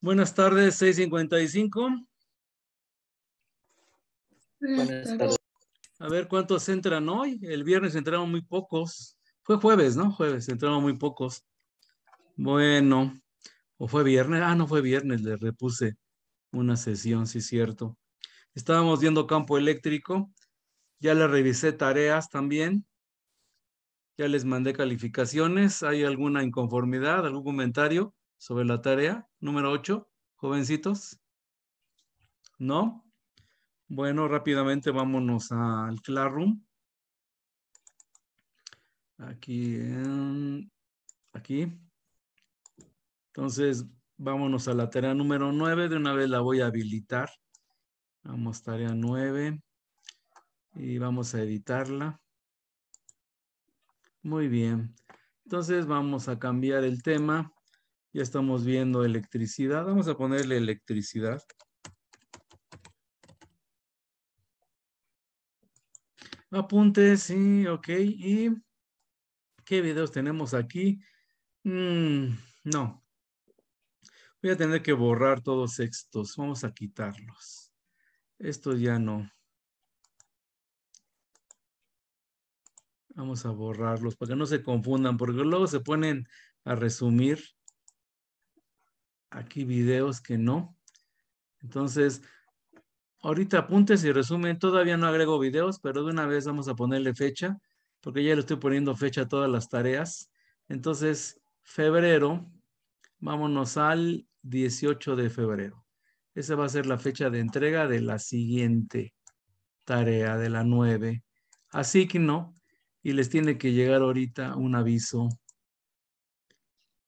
Buenas tardes, 6.55. Buenas tardes. A ver cuántos entran hoy. El viernes entraron muy pocos. Fue jueves, ¿no? Jueves, entraron muy pocos. Bueno, o fue viernes. Ah, no fue viernes, le repuse una sesión, sí, cierto. Estábamos viendo campo eléctrico. Ya le revisé tareas también. Ya les mandé calificaciones. ¿Hay alguna inconformidad, algún comentario sobre la tarea número 8, jovencitos? ¿No? Bueno, rápidamente vámonos al Classroom. Aquí, aquí. Entonces, vámonos a la tarea número 9. De una vez la voy a habilitar. Vamos, tarea 9. Y vamos a editarla. Muy bien. Entonces vamos a cambiar el tema. Ya estamos viendo electricidad. Vamos a ponerle electricidad. Apuntes, sí, ok. ¿Y qué videos tenemos aquí? Mm, no. Voy a tener que borrar todos estos. Vamos a quitarlos. Estos ya no. Vamos a borrarlos para que no se confundan, porque luego se ponen a resumir aquí videos que no. Entonces, ahorita apuntes y resumen. Todavía no agrego videos, pero de una vez vamos a ponerle fecha, porque ya le estoy poniendo fecha a todas las tareas. Entonces, febrero, vámonos al 18 de febrero. Esa va a ser la fecha de entrega de la siguiente tarea, de la 9. no y les tiene que llegar ahorita un aviso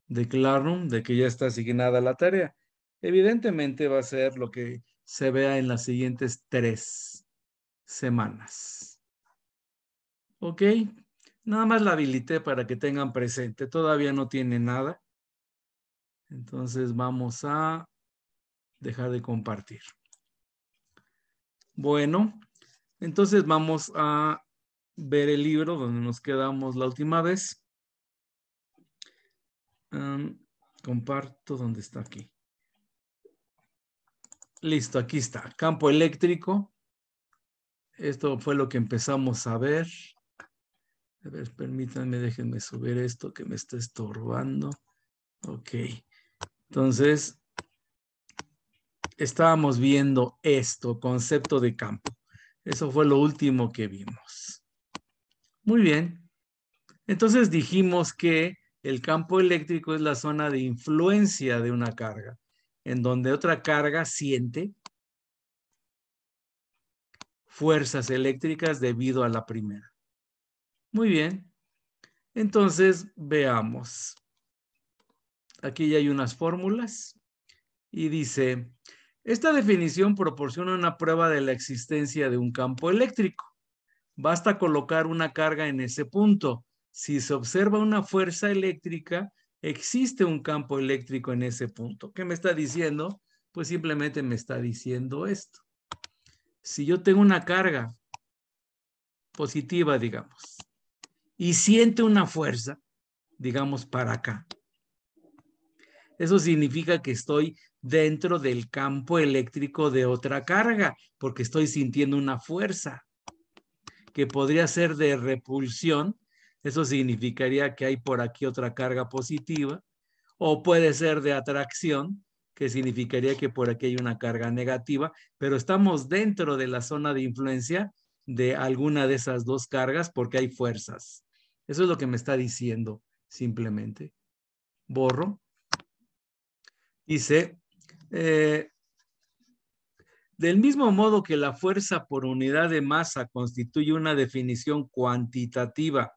de de que ya está asignada la tarea. Evidentemente va a ser lo que se vea en las siguientes tres semanas. ¿Ok? Nada más la habilité para que tengan presente. Todavía no tiene nada. Entonces vamos a dejar de compartir. Bueno, entonces vamos a ver el libro donde nos quedamos la última vez. Comparto donde está aquí. Listo, aquí está. Campo eléctrico. Esto fue lo que empezamos a ver. A ver, permítanme, déjenme subir esto que me está estorbando. Ok. Entonces, estábamos viendo esto, concepto de campo. Eso fue lo último que vimos. Muy bien. Entonces dijimos que el campo eléctrico es la zona de influencia de una carga, en donde otra carga siente fuerzas eléctricas debido a la primera. Muy bien. Entonces, veamos. Aquí ya hay unas fórmulas y dice, esta definición proporciona una prueba de la existencia de un campo eléctrico. Basta colocar una carga en ese punto. Si se observa una fuerza eléctrica, existe un campo eléctrico en ese punto. ¿Qué me está diciendo? Pues simplemente me está diciendo esto. Si yo tengo una carga positiva, digamos, y siente una fuerza, digamos, para acá, eso significa que estoy dentro del campo eléctrico de otra carga, porque estoy sintiendo una fuerza que podría ser de repulsión, eso significaría que hay por aquí otra carga positiva, o puede ser de atracción, que significaría que por aquí hay una carga negativa, pero estamos dentro de la zona de influencia de alguna de esas dos cargas porque hay fuerzas. Eso es lo que me está diciendo simplemente. Borro. Dice, eh, del mismo modo que la fuerza por unidad de masa constituye una definición cuantitativa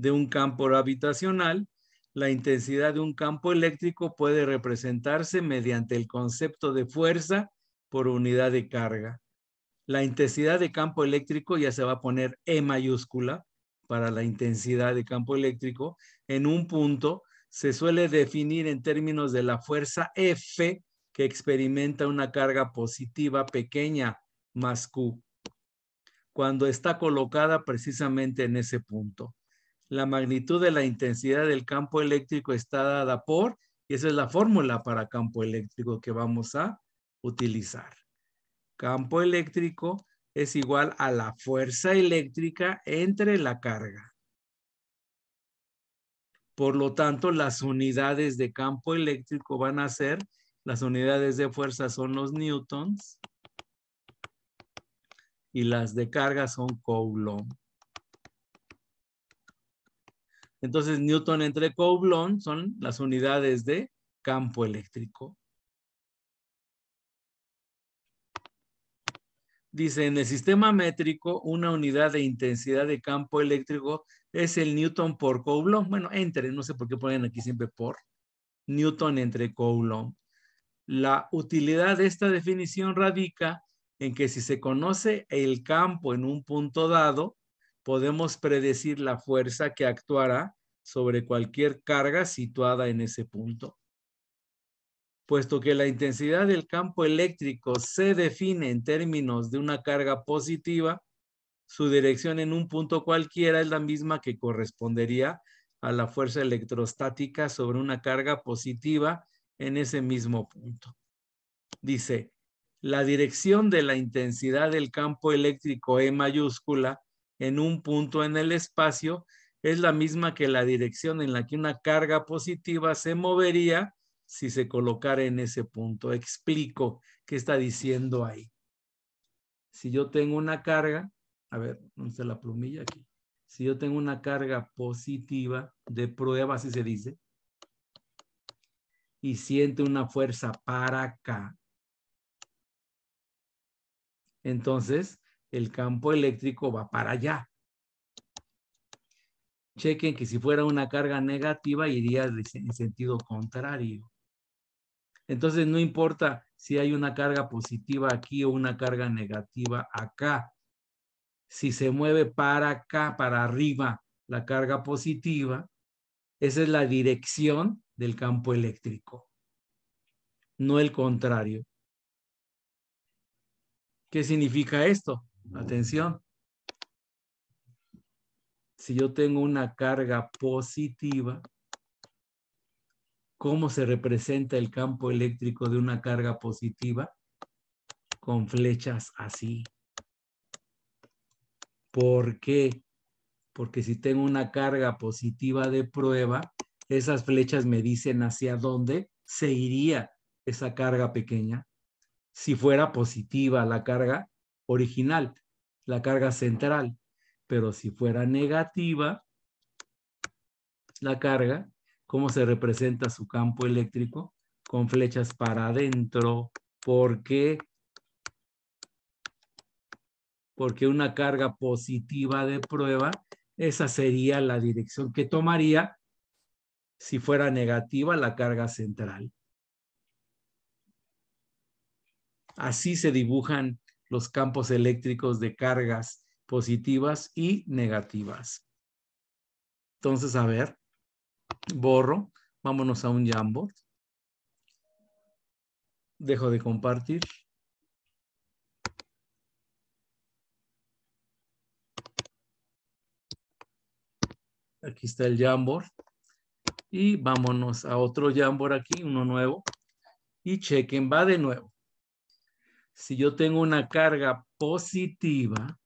de un campo gravitacional, la intensidad de un campo eléctrico puede representarse mediante el concepto de fuerza por unidad de carga. La intensidad de campo eléctrico ya se va a poner E mayúscula para la intensidad de campo eléctrico. En un punto se suele definir en términos de la fuerza F que experimenta una carga positiva pequeña más Q, cuando está colocada precisamente en ese punto. La magnitud de la intensidad del campo eléctrico está dada por Y esa es la fórmula para campo eléctrico que vamos a utilizar. Campo eléctrico es igual a la fuerza eléctrica entre la carga. Por lo tanto, las unidades de campo eléctrico van a ser, las unidades de fuerza son los newtons y las de carga son coulomb. Entonces, newton entre coulomb son las unidades de campo eléctrico. Dice, en el sistema métrico, una unidad de intensidad de campo eléctrico es el newton por coulomb. Bueno, entre, no sé por qué ponen aquí siempre por. Newton entre coulomb. La utilidad de esta definición radica en que si se conoce el campo en un punto dado, podemos predecir la fuerza que actuará sobre cualquier carga situada en ese punto puesto que la intensidad del campo eléctrico se define en términos de una carga positiva, su dirección en un punto cualquiera es la misma que correspondería a la fuerza electrostática sobre una carga positiva en ese mismo punto. Dice, la dirección de la intensidad del campo eléctrico E mayúscula en un punto en el espacio es la misma que la dirección en la que una carga positiva se movería si se colocara en ese punto. Explico qué está diciendo ahí. Si yo tengo una carga, a ver, ¿dónde está la plumilla aquí? Si yo tengo una carga positiva de prueba, así se dice, y siente una fuerza para acá, entonces el campo eléctrico va para allá. Chequen que si fuera una carga negativa iría en sentido contrario. Entonces no importa si hay una carga positiva aquí o una carga negativa acá. Si se mueve para acá, para arriba, la carga positiva, esa es la dirección del campo eléctrico, no el contrario. ¿Qué significa esto? Atención. Si yo tengo una carga positiva, ¿Cómo se representa el campo eléctrico de una carga positiva? Con flechas así. ¿Por qué? Porque si tengo una carga positiva de prueba, esas flechas me dicen hacia dónde se iría esa carga pequeña. Si fuera positiva la carga original, la carga central, pero si fuera negativa la carga, cómo se representa su campo eléctrico con flechas para adentro. ¿Por qué? Porque una carga positiva de prueba, esa sería la dirección que tomaría si fuera negativa la carga central. Así se dibujan los campos eléctricos de cargas positivas y negativas. Entonces, a ver, borro, vámonos a un Jamboard. Dejo de compartir. Aquí está el Jamboard. Y vámonos a otro Jamboard aquí, uno nuevo. Y chequen, va de nuevo. Si yo tengo una carga positiva,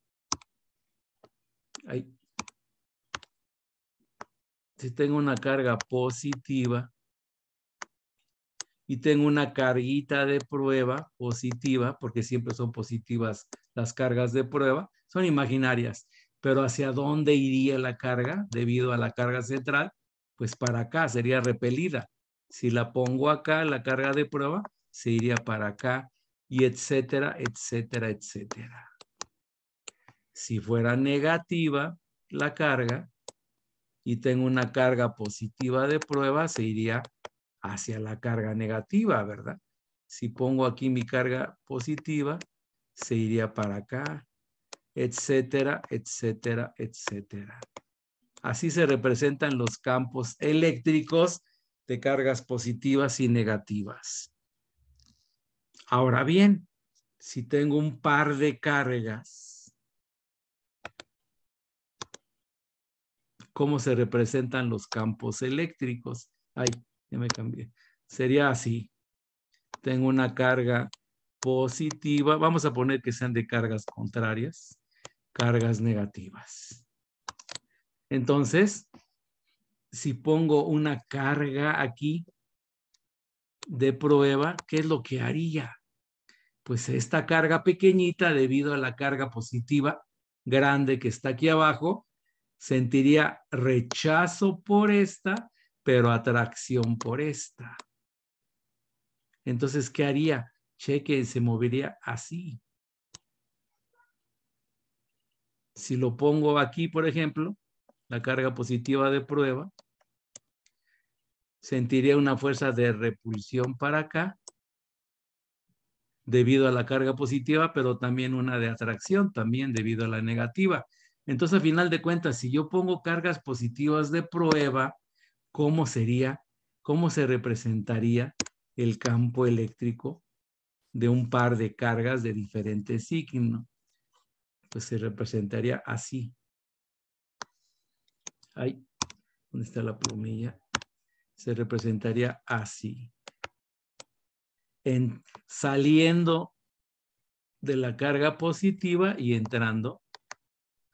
si tengo una carga positiva y tengo una carguita de prueba positiva, porque siempre son positivas las cargas de prueba, son imaginarias, pero ¿hacia dónde iría la carga debido a la carga central? Pues para acá, sería repelida. Si la pongo acá, la carga de prueba, se iría para acá y etcétera, etcétera, etcétera. Si fuera negativa la carga, y tengo una carga positiva de prueba, se iría hacia la carga negativa, ¿verdad? Si pongo aquí mi carga positiva, se iría para acá, etcétera, etcétera, etcétera. Así se representan los campos eléctricos de cargas positivas y negativas. Ahora bien, si tengo un par de cargas cómo se representan los campos eléctricos. Ay, ya me cambié. Sería así. Tengo una carga positiva. Vamos a poner que sean de cargas contrarias. Cargas negativas. Entonces, si pongo una carga aquí de prueba, ¿qué es lo que haría? Pues esta carga pequeñita, debido a la carga positiva grande que está aquí abajo, sentiría rechazo por esta, pero atracción por esta. Entonces, ¿qué haría? Cheque se movería así. Si lo pongo aquí, por ejemplo, la carga positiva de prueba, sentiría una fuerza de repulsión para acá debido a la carga positiva, pero también una de atracción también debido a la negativa. Entonces, a final de cuentas, si yo pongo cargas positivas de prueba, ¿cómo sería? ¿Cómo se representaría el campo eléctrico de un par de cargas de diferentes signos? Pues se representaría así. Ahí, ¿dónde está la plumilla? Se representaría así. En, saliendo de la carga positiva y entrando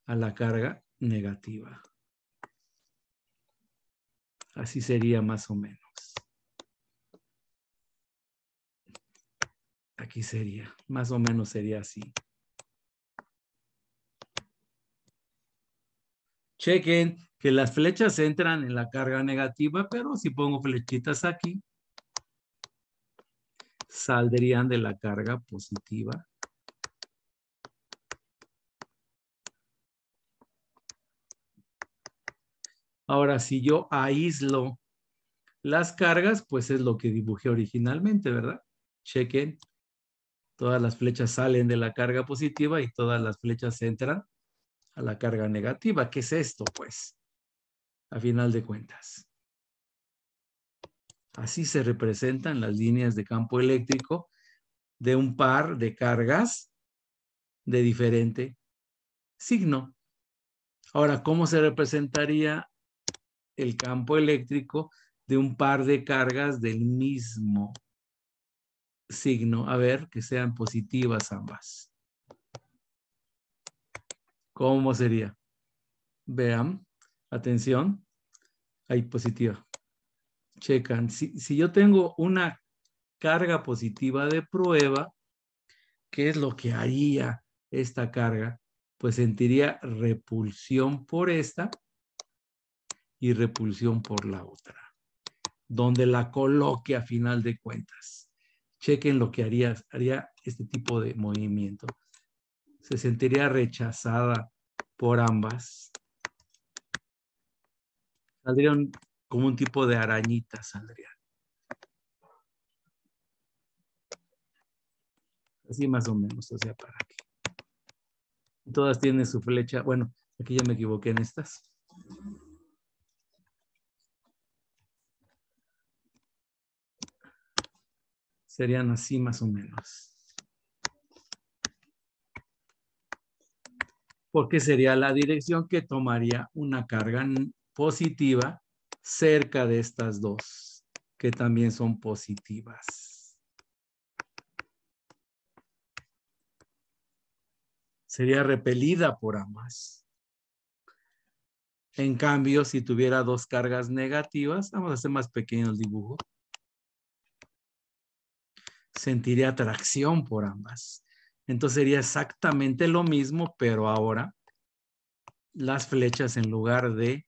a la carga negativa. Así sería más o menos. Aquí sería, más o menos sería así. Chequen que las flechas entran en la carga negativa, pero si pongo flechitas aquí, saldrían de la carga positiva Ahora, si yo aíslo las cargas, pues es lo que dibujé originalmente, ¿verdad? Chequen. Todas las flechas salen de la carga positiva y todas las flechas entran a la carga negativa. ¿Qué es esto, pues? A final de cuentas. Así se representan las líneas de campo eléctrico de un par de cargas de diferente signo. Ahora, ¿cómo se representaría el campo eléctrico de un par de cargas del mismo signo. A ver, que sean positivas ambas. ¿Cómo sería? Vean, atención, ahí positiva. Checan, si, si yo tengo una carga positiva de prueba, ¿qué es lo que haría esta carga? Pues sentiría repulsión por esta y repulsión por la otra. Donde la coloque a final de cuentas. Chequen lo que haría, haría este tipo de movimiento. Se sentiría rechazada por ambas. Saldrían como un tipo de arañita, saldría. Así más o menos, o sea, para aquí. Todas tienen su flecha. Bueno, aquí ya me equivoqué en estas. Serían así más o menos. Porque sería la dirección que tomaría una carga positiva cerca de estas dos, que también son positivas. Sería repelida por ambas. En cambio, si tuviera dos cargas negativas, vamos a hacer más pequeño el dibujo sentiría atracción por ambas. Entonces sería exactamente lo mismo, pero ahora las flechas en lugar de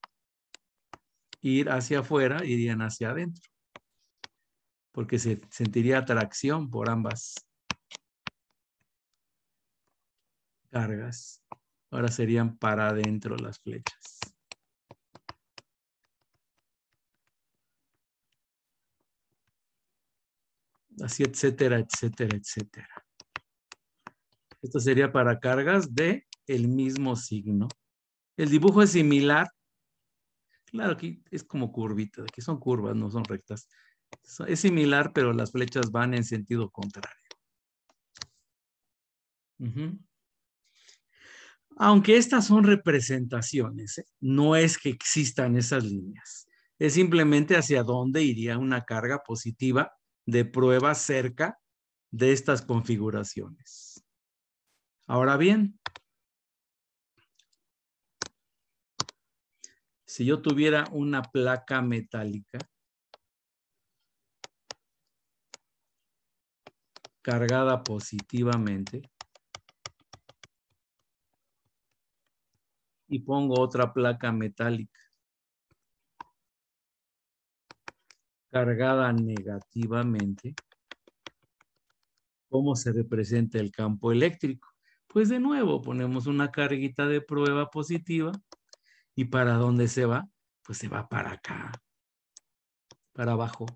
ir hacia afuera, irían hacia adentro. Porque se sentiría atracción por ambas cargas. Ahora serían para adentro las flechas. así, etcétera, etcétera, etcétera. Esto sería para cargas de el mismo signo. El dibujo es similar. Claro, aquí es como curvita, aquí son curvas, no son rectas. Es similar, pero las flechas van en sentido contrario. Aunque estas son representaciones, ¿eh? no es que existan esas líneas. Es simplemente hacia dónde iría una carga positiva de prueba cerca de estas configuraciones. Ahora bien, si yo tuviera una placa metálica cargada positivamente y pongo otra placa metálica cargada negativamente, ¿cómo se representa el campo eléctrico? Pues de nuevo ponemos una carguita de prueba positiva y ¿para dónde se va? Pues se va para acá, para abajo.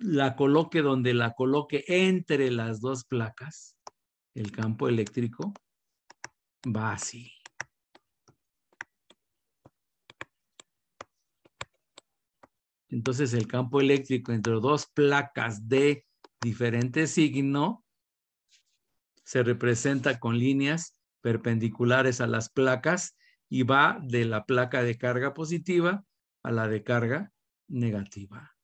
La coloque donde la coloque entre las dos placas, el campo eléctrico va así. Entonces el campo eléctrico entre dos placas de diferente signo se representa con líneas perpendiculares a las placas y va de la placa de carga positiva a la de carga negativa.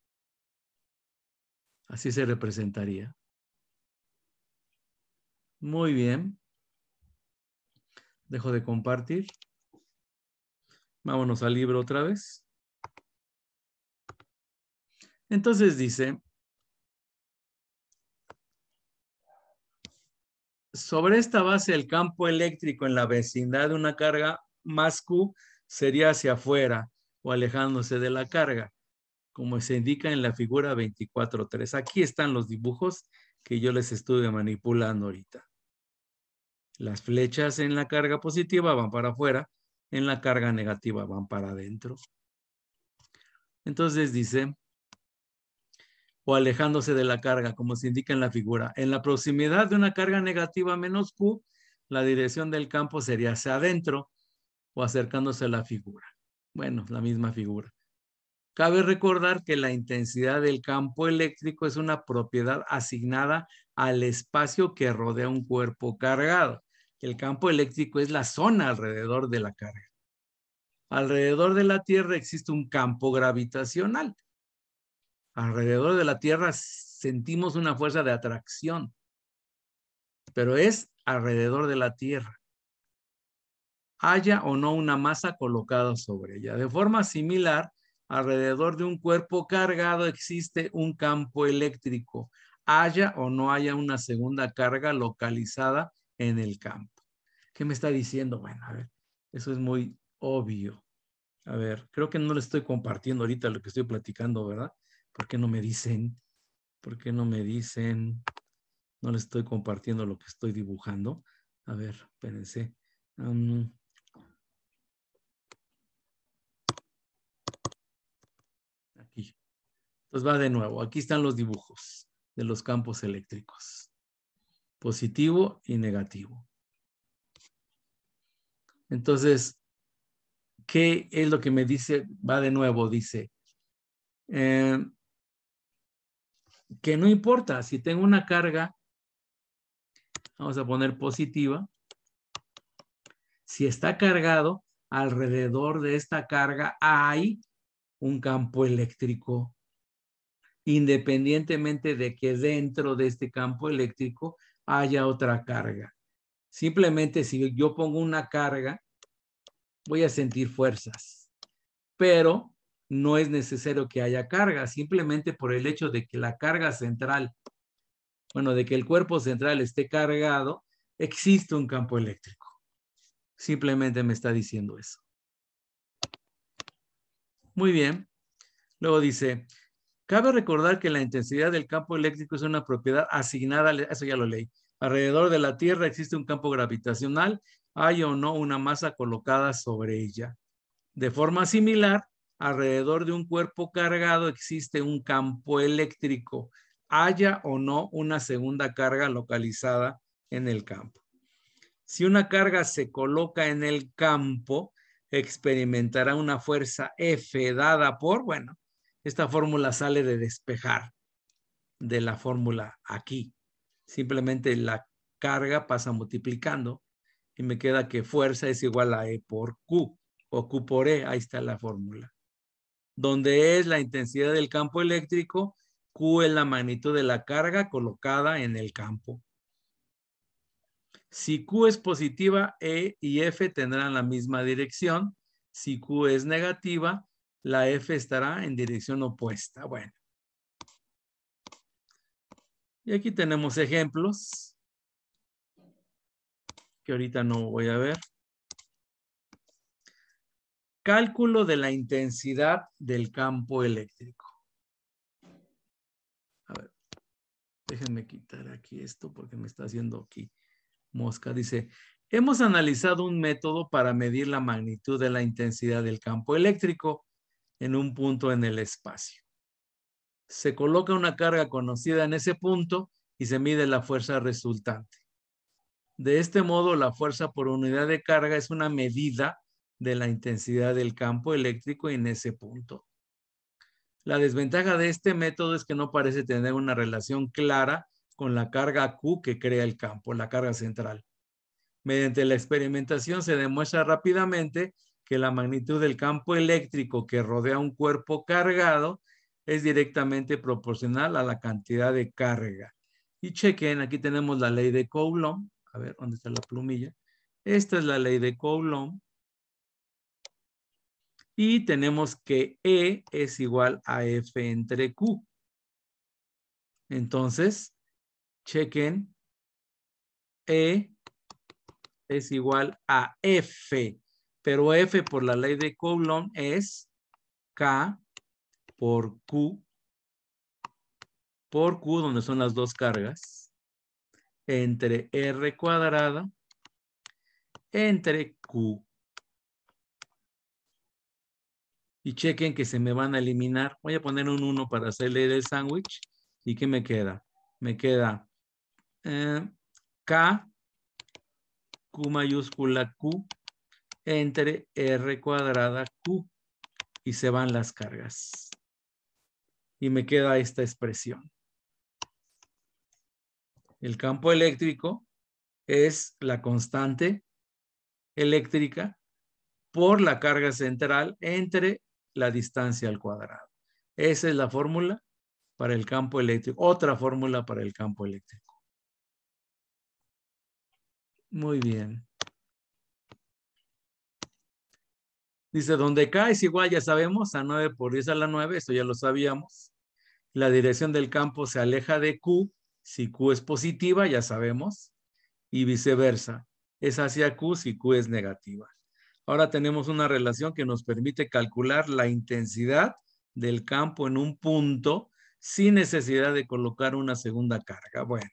Así se representaría. Muy bien. Dejo de compartir. Vámonos al libro otra vez. Entonces dice, sobre esta base el campo eléctrico en la vecindad de una carga más Q sería hacia afuera o alejándose de la carga, como se indica en la figura 24.3. Aquí están los dibujos que yo les estuve manipulando ahorita. Las flechas en la carga positiva van para afuera, en la carga negativa van para adentro. Entonces dice, o alejándose de la carga, como se indica en la figura. En la proximidad de una carga negativa menos Q, la dirección del campo sería hacia adentro o acercándose a la figura. Bueno, la misma figura. Cabe recordar que la intensidad del campo eléctrico es una propiedad asignada al espacio que rodea un cuerpo cargado. El campo eléctrico es la zona alrededor de la carga. Alrededor de la Tierra existe un campo gravitacional alrededor de la Tierra sentimos una fuerza de atracción, pero es alrededor de la Tierra. Haya o no una masa colocada sobre ella. De forma similar, alrededor de un cuerpo cargado existe un campo eléctrico, haya o no haya una segunda carga localizada en el campo. ¿Qué me está diciendo? Bueno, a ver, eso es muy obvio. A ver, creo que no le estoy compartiendo ahorita lo que estoy platicando, ¿verdad? ¿Por qué no me dicen? ¿Por qué no me dicen? No les estoy compartiendo lo que estoy dibujando. A ver, espérense. aquí. Entonces va de nuevo. Aquí están los dibujos de los campos eléctricos. Positivo y negativo. Entonces, ¿qué es lo que me dice? Va de nuevo, dice. Eh, que no importa si tengo una carga, vamos a poner positiva, si está cargado, alrededor de esta carga hay un campo eléctrico, independientemente de que dentro de este campo eléctrico haya otra carga. Simplemente si yo pongo una carga, voy a sentir fuerzas, pero no es necesario que haya carga, simplemente por el hecho de que la carga central, bueno, de que el cuerpo central esté cargado, existe un campo eléctrico. Simplemente me está diciendo eso. Muy bien. Luego dice, cabe recordar que la intensidad del campo eléctrico es una propiedad asignada, eso ya lo leí, alrededor de la Tierra existe un campo gravitacional, hay o no una masa colocada sobre ella. De forma similar, alrededor de un cuerpo cargado existe un campo eléctrico, haya o no una segunda carga localizada en el campo. Si una carga se coloca en el campo, experimentará una fuerza F dada por, bueno, esta fórmula sale de despejar de la fórmula aquí. Simplemente la carga pasa multiplicando y me queda que fuerza es igual a E por Q o Q por E, ahí está la fórmula. Donde es la intensidad del campo eléctrico, Q es la magnitud de la carga colocada en el campo. Si Q es positiva, E y F tendrán la misma dirección. Si Q es negativa, la F estará en dirección opuesta. Bueno. Y aquí tenemos ejemplos que ahorita no voy a ver. Cálculo de la intensidad del campo eléctrico. A ver, déjenme quitar aquí esto porque me está haciendo aquí mosca. Dice, hemos analizado un método para medir la magnitud de la intensidad del campo eléctrico en un punto en el espacio. Se coloca una carga conocida en ese punto y se mide la fuerza resultante. De este modo, la fuerza por unidad de carga es una medida de la intensidad del campo eléctrico en ese punto. La desventaja de este método es que no parece tener una relación clara con la carga Q que crea el campo, la carga central. Mediante la experimentación se demuestra rápidamente que la magnitud del campo eléctrico que rodea un cuerpo cargado es directamente proporcional a la cantidad de carga. Y chequen, aquí tenemos la ley de Coulomb. A ver, ¿dónde está la plumilla? Esta es la ley de Coulomb. Y tenemos que E es igual a F entre Q. Entonces, chequen, E es igual a F pero F por la ley de Coulomb es K por Q por Q, donde son las dos cargas, entre R cuadrada entre Q. Y chequen que se me van a eliminar. Voy a poner un 1 para hacerle el sándwich. ¿Y qué me queda? Me queda eh, K, Q mayúscula Q, entre R cuadrada Q y se van las cargas. Y me queda esta expresión. El campo eléctrico es la constante eléctrica por la carga central entre la distancia al cuadrado. Esa es la fórmula para el campo eléctrico. Otra fórmula para el campo eléctrico. Muy bien. Dice, donde K es igual, ya sabemos, a 9 por 10 a la 9, esto ya lo sabíamos. La dirección del campo se aleja de Q, si Q es positiva, ya sabemos, y viceversa. Es hacia Q si Q es negativa. Ahora tenemos una relación que nos permite calcular la intensidad del campo en un punto sin necesidad de colocar una segunda carga. Bueno.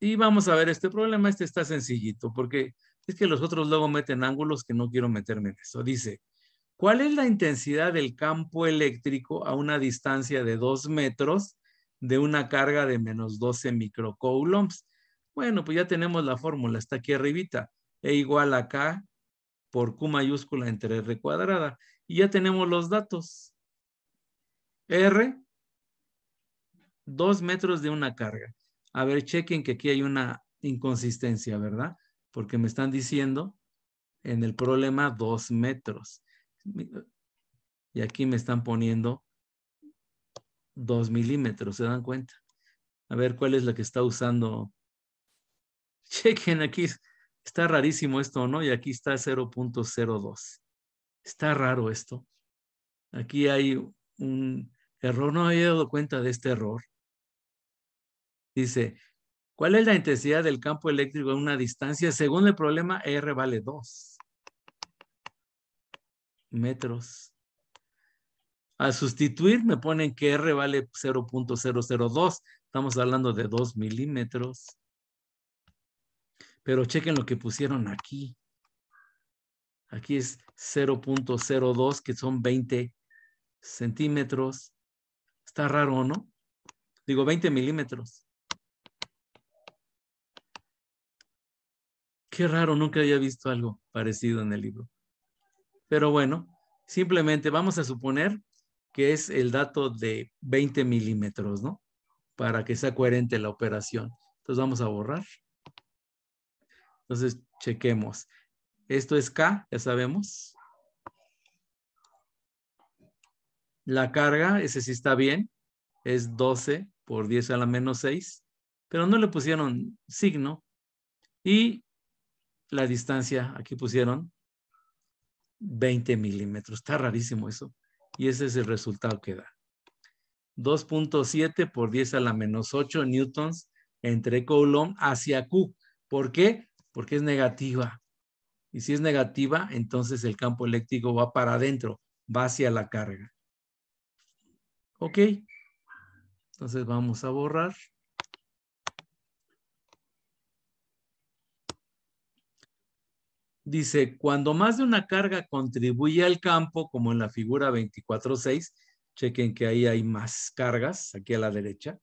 Y vamos a ver este problema. Este está sencillito porque es que los otros luego meten ángulos que no quiero meterme en eso. Dice, ¿cuál es la intensidad del campo eléctrico a una distancia de dos metros de una carga de menos 12 microcoulombs? Bueno, pues ya tenemos la fórmula, está aquí arribita. E igual a K por Q mayúscula entre R cuadrada. Y ya tenemos los datos. R, dos metros de una carga. A ver, chequen que aquí hay una inconsistencia, ¿verdad? porque me están diciendo en el problema dos metros. Y aquí me están poniendo dos milímetros, ¿se dan cuenta? A ver cuál es la que está usando. Chequen aquí, está rarísimo esto, ¿no? Y aquí está 0.02. Está raro esto. Aquí hay un error, no había dado cuenta de este error. Dice, ¿Cuál es la intensidad del campo eléctrico a una distancia? Según el problema, R vale 2 metros. Al sustituir, me ponen que R vale 0.002. Estamos hablando de 2 milímetros. Pero chequen lo que pusieron aquí. Aquí es 0.02, que son 20 centímetros. Está raro, ¿no? Digo, 20 milímetros. Qué raro, nunca había visto algo parecido en el libro. Pero bueno, simplemente vamos a suponer que es el dato de 20 milímetros, ¿no? Para que sea coherente la operación. Entonces vamos a borrar. Entonces, chequemos. Esto es K, ya sabemos. La carga, ese sí está bien, es 12 por 10 a la menos 6, pero no le pusieron signo. Y la distancia, aquí pusieron 20 milímetros. Está rarísimo eso. Y ese es el resultado que da. 2.7 por 10 a la menos 8 newtons entre Coulomb hacia Q. ¿Por qué? Porque es negativa. Y si es negativa, entonces el campo eléctrico va para adentro, va hacia la carga. Ok. Entonces vamos a borrar. Dice, cuando más de una carga contribuye al campo, como en la figura 24.6, chequen que ahí hay más cargas, aquí a la derecha.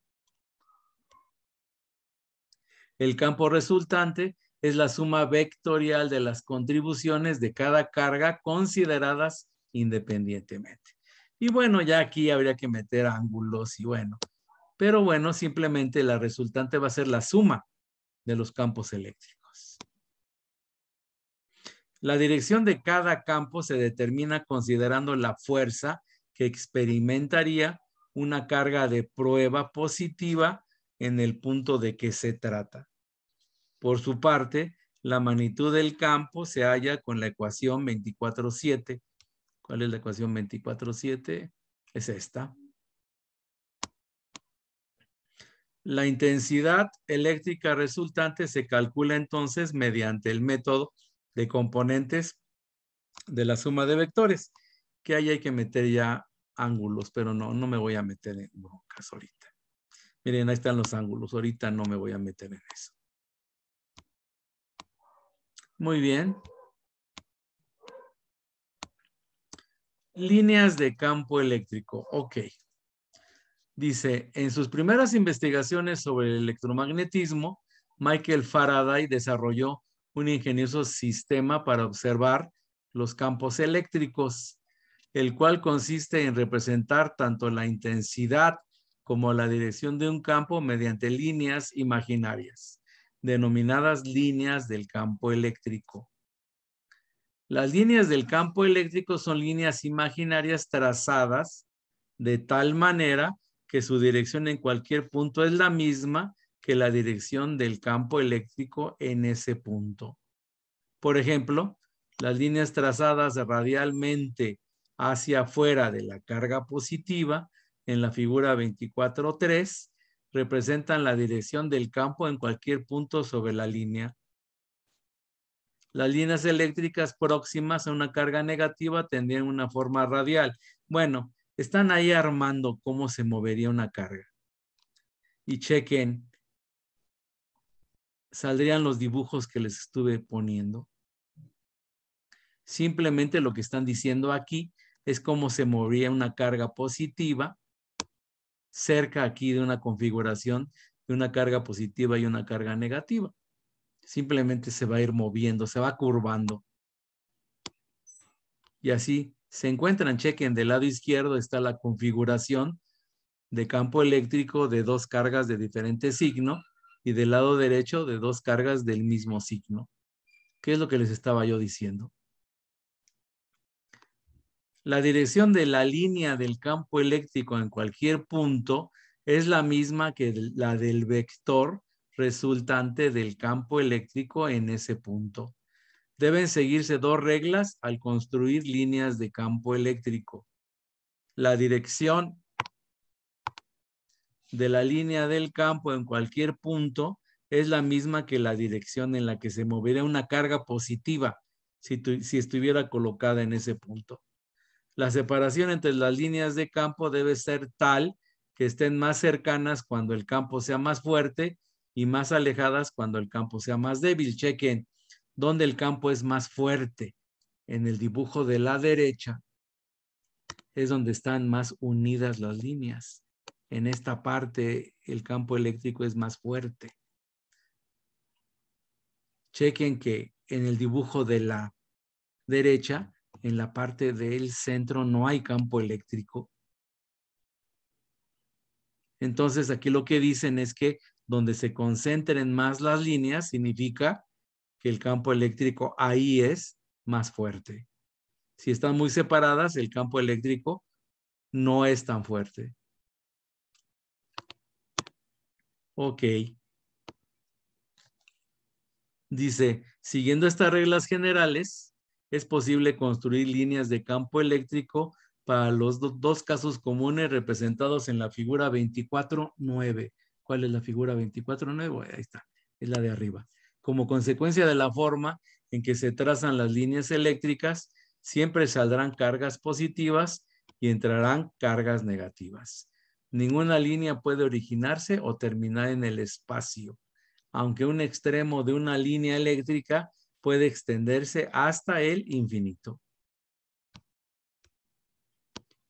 El campo resultante es la suma vectorial de las contribuciones de cada carga consideradas independientemente. Y bueno, ya aquí habría que meter ángulos y bueno. Pero bueno, simplemente la resultante va a ser la suma de los campos eléctricos. La dirección de cada campo se determina considerando la fuerza que experimentaría una carga de prueba positiva en el punto de que se trata. Por su parte, la magnitud del campo se halla con la ecuación 24.7 ¿Cuál es la ecuación 24.7? Es esta. La intensidad eléctrica resultante se calcula entonces mediante el método de componentes de la suma de vectores, que ahí hay que meter ya ángulos, pero no, no me voy a meter en broncas ahorita. Miren, ahí están los ángulos, ahorita no me voy a meter en eso. Muy bien. Líneas de campo eléctrico. Ok. Dice, en sus primeras investigaciones sobre el electromagnetismo, Michael Faraday desarrolló un ingenioso sistema para observar los campos eléctricos, el cual consiste en representar tanto la intensidad como la dirección de un campo mediante líneas imaginarias, denominadas líneas del campo eléctrico. Las líneas del campo eléctrico son líneas imaginarias trazadas de tal manera que su dirección en cualquier punto es la misma que la dirección del campo eléctrico en ese punto. Por ejemplo, las líneas trazadas radialmente hacia afuera de la carga positiva en la figura 24.3 representan la dirección del campo en cualquier punto sobre la línea las líneas eléctricas próximas a una carga negativa tendrían una forma radial. Bueno, están ahí armando cómo se movería una carga. Y chequen, saldrían los dibujos que les estuve poniendo. Simplemente lo que están diciendo aquí es cómo se movería una carga positiva cerca aquí de una configuración de una carga positiva y una carga negativa simplemente se va a ir moviendo, se va curvando. Y así se encuentran, chequen, del lado izquierdo está la configuración de campo eléctrico de dos cargas de diferente signo y del lado derecho de dos cargas del mismo signo. ¿Qué es lo que les estaba yo diciendo? La dirección de la línea del campo eléctrico en cualquier punto es la misma que la del vector resultante del campo eléctrico en ese punto. Deben seguirse dos reglas al construir líneas de campo eléctrico. La dirección de la línea del campo en cualquier punto es la misma que la dirección en la que se movería una carga positiva si, estuviera colocada en ese punto. La separación entre las líneas de campo debe ser tal que estén más cercanas cuando el campo sea más fuerte y más alejadas cuando el campo sea más débil. Chequen donde el campo es más fuerte. En el dibujo de la derecha es donde están más unidas las líneas. En esta parte el campo eléctrico es más fuerte. Chequen que en el dibujo de la derecha, en la parte del centro no hay campo eléctrico. Entonces aquí lo que dicen es que donde se concentren más las líneas significa que el campo eléctrico ahí es más fuerte. Si están muy separadas, el campo eléctrico no es tan fuerte. Ok. Dice, siguiendo estas reglas generales, es posible construir líneas de campo eléctrico para los dos casos comunes representados en la figura 24.9. ¿Cuál es la figura 24.9? Ahí está, es la de arriba. Como consecuencia de la forma en que se trazan las líneas eléctricas, siempre saldrán cargas positivas y entrarán cargas negativas. Ninguna línea puede originarse o terminar en el espacio, aunque un extremo de una línea eléctrica puede extenderse hasta el infinito.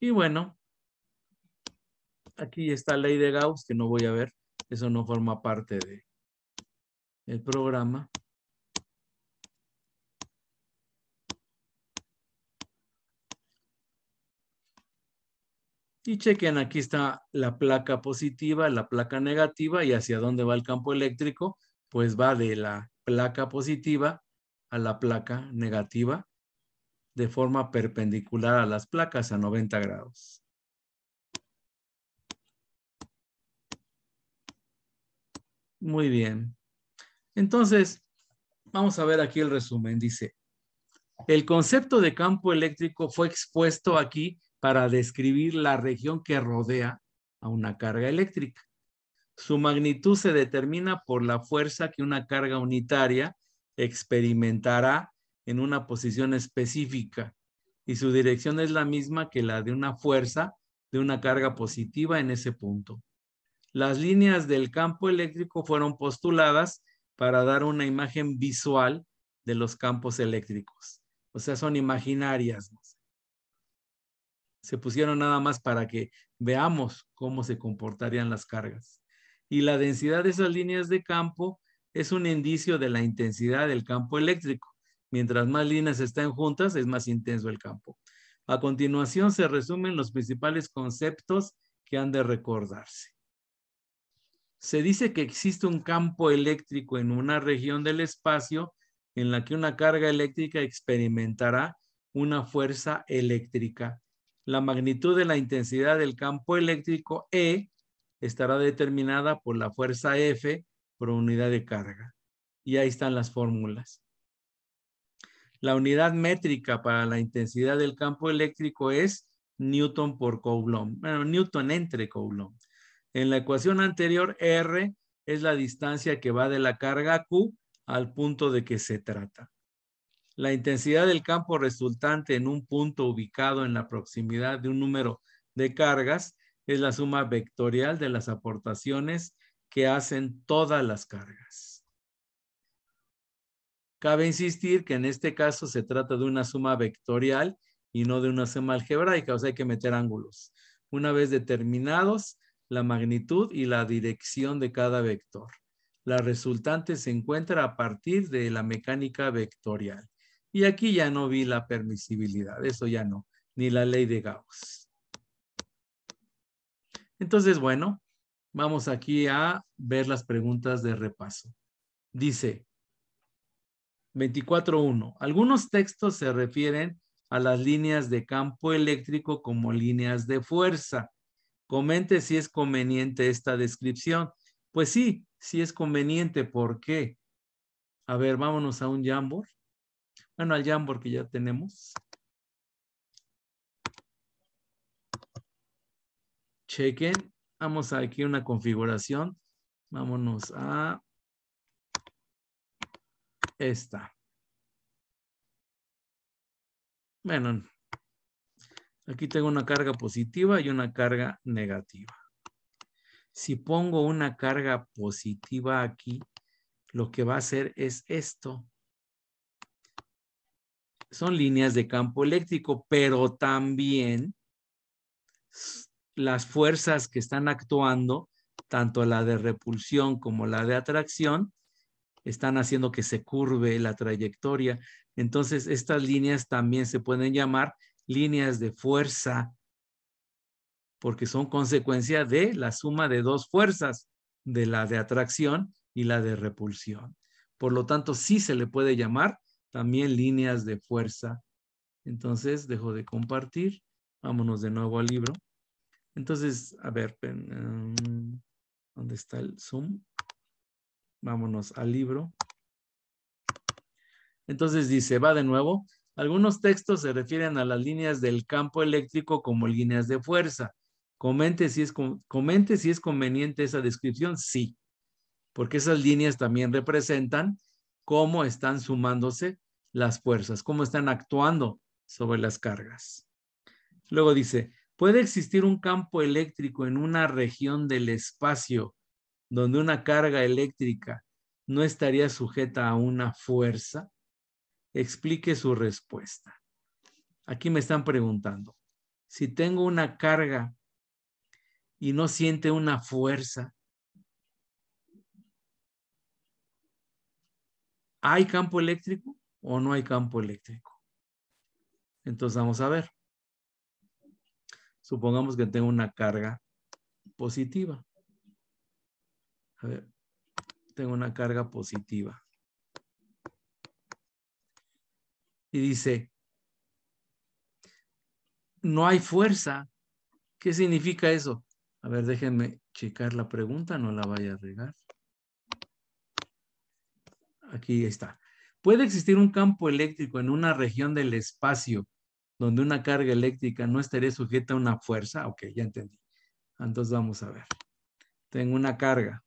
Y bueno, aquí está la ley de Gauss, que no voy a ver. Eso no forma parte de el programa. Y chequen, aquí está la placa positiva, la placa negativa y hacia dónde va el campo eléctrico, pues va de la placa positiva a la placa negativa de forma perpendicular a las placas a 90 grados. Muy bien. Entonces, vamos a ver aquí el resumen. Dice, el concepto de campo eléctrico fue expuesto aquí para describir la región que rodea a una carga eléctrica. Su magnitud se determina por la fuerza que una carga unitaria experimentará en una posición específica y su dirección es la misma que la de una fuerza de una carga positiva en ese punto. Las líneas del campo eléctrico fueron postuladas para dar una imagen visual de los campos eléctricos. O sea, son imaginarias. Se pusieron nada más para que veamos cómo se comportarían las cargas. Y la densidad de esas líneas de campo es un indicio de la intensidad del campo eléctrico. Mientras más líneas están juntas, es más intenso el campo. A continuación se resumen los principales conceptos que han de recordarse se dice que existe un campo eléctrico en una región del espacio en la que una carga eléctrica experimentará una fuerza eléctrica. La magnitud de la intensidad del campo eléctrico E estará determinada por la fuerza F por unidad de carga. Y ahí están las fórmulas. La unidad métrica para la intensidad del campo eléctrico es Newton por Coulomb. Bueno, Newton entre Coulomb. En la ecuación anterior, R es la distancia que va de la carga Q al punto de que se trata. La intensidad del campo resultante en un punto ubicado en la proximidad de un número de cargas es la suma vectorial de las aportaciones que hacen todas las cargas. Cabe insistir que en este caso se trata de una suma vectorial y no de una suma algebraica, o sea, hay que meter ángulos. Una vez determinados, la magnitud y la dirección de cada vector. La resultante se encuentra a partir de la mecánica vectorial. Y aquí ya no vi la permisibilidad, eso ya no, ni la ley de Gauss. Entonces, bueno, vamos aquí a ver las preguntas de repaso. Dice 24.1. Algunos textos se refieren a las líneas de campo eléctrico como líneas de fuerza. Comente si es conveniente esta descripción. Pues sí, sí es conveniente. ¿Por qué? A ver, vámonos a un Jamboard. Bueno, al Jamboard que ya tenemos. Chequen. Vamos aquí a una configuración. Vámonos a esta. Bueno, Aquí tengo una carga positiva y una carga negativa. Si pongo una carga positiva aquí, lo que va a hacer es esto. Son líneas de campo eléctrico, pero también las fuerzas que están actuando, tanto la de repulsión como la de atracción, están haciendo que se curve la trayectoria. Entonces, estas líneas también se pueden llamar líneas de fuerza, porque son consecuencia de la suma de dos fuerzas, de la de atracción y la de repulsión. Por lo tanto, sí se le puede llamar también líneas de fuerza. Entonces, dejo de compartir. Vámonos de nuevo al libro. Entonces, a ver, um, ¿dónde está el Zoom? Vámonos al libro. Entonces dice, va de nuevo. Algunos textos se refieren a las líneas del campo eléctrico como líneas de fuerza. Comente si es, comente si es conveniente esa descripción. Sí, porque esas líneas también representan cómo están sumándose las fuerzas, cómo están actuando sobre las cargas. Luego dice, ¿puede existir un campo eléctrico en una región del espacio donde una carga eléctrica no estaría sujeta a una fuerza? Explique su respuesta. Aquí me están preguntando, si tengo una carga y no siente una fuerza, ¿hay campo eléctrico o no hay campo eléctrico? Entonces vamos a ver. Supongamos que tengo una carga positiva. A ver, tengo una carga positiva. Y dice, no hay fuerza. ¿Qué significa eso? A ver, déjenme checar la pregunta, no la vaya a regar. Aquí está. ¿Puede existir un campo eléctrico en una región del espacio donde una carga eléctrica no estaría sujeta a una fuerza? Ok, ya entendí. Entonces vamos a ver. Tengo una carga.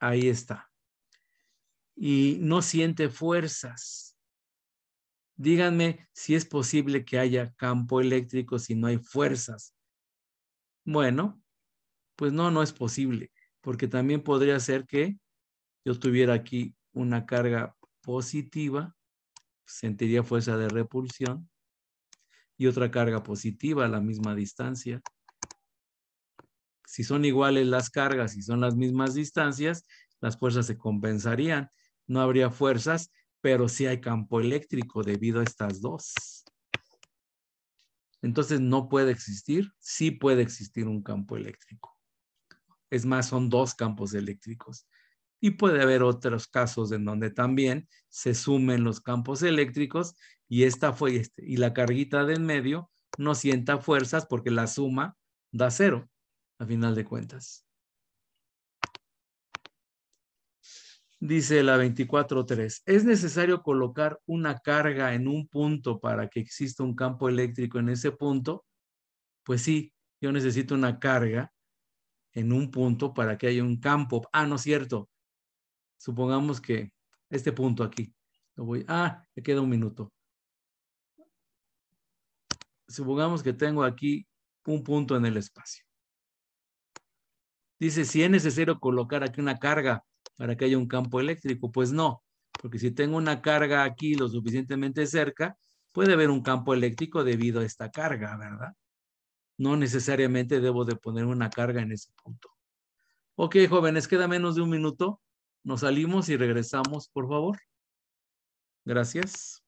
Ahí está. Y no siente fuerzas. Díganme si es posible que haya campo eléctrico si no hay fuerzas. Bueno, pues no, no es posible, porque también podría ser que yo tuviera aquí una carga positiva, sentiría fuerza de repulsión, y otra carga positiva a la misma distancia. Si son iguales las cargas y son las mismas distancias, las fuerzas se compensarían. No habría fuerzas, pero sí hay campo eléctrico debido a estas dos. Entonces no puede existir, sí puede existir un campo eléctrico. Es más, son dos campos eléctricos. Y puede haber otros casos en donde también se sumen los campos eléctricos y esta fue este, y la carguita del medio no sienta fuerzas porque la suma da cero a final de cuentas. Dice la 24.3, ¿es necesario colocar una carga en un punto para que exista un campo eléctrico en ese punto? Pues sí, yo necesito una carga en un punto para que haya un campo. Ah, no es cierto. Supongamos que este punto aquí, lo voy, ah, me queda un minuto. Supongamos que tengo aquí un punto en el espacio. Dice, si es necesario colocar aquí una carga para que haya un campo eléctrico, pues no, porque si tengo una carga aquí lo suficientemente cerca, puede haber un campo eléctrico debido a esta carga, ¿verdad? No necesariamente debo de poner una carga en ese punto. Ok, jóvenes, queda menos de un minuto. Nos salimos y regresamos, por favor. Gracias.